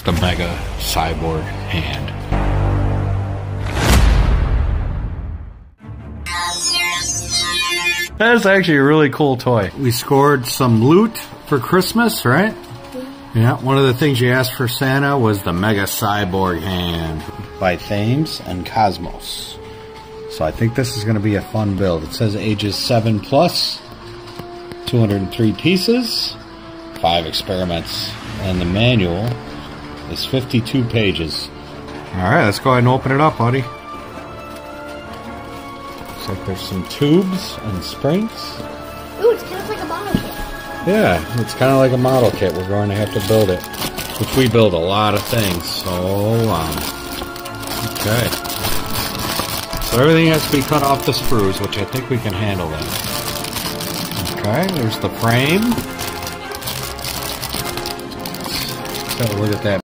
It's the Mega Cyborg hand. That's actually a really cool toy. We scored some loot for Christmas, right? Mm-hmm. Yeah, one of the things you asked for Santa was the Mega Cyborg hand by Thames and Kosmos. So I think this is going to be a fun build. It says ages 7 plus, 203 pieces, 5 experiments, and the manual is 52 pages. Alright, let's go ahead and open it up, buddy. Looks like there's some tubes and springs. Ooh, it's kind of like a model kit. Yeah, it's kind of like a model kit. We're going to have to build it. Which we build a lot of things, so um, Okay. So everything has to be cut off the sprues, which I think we can handle that. Okay, there's the frame. So look at that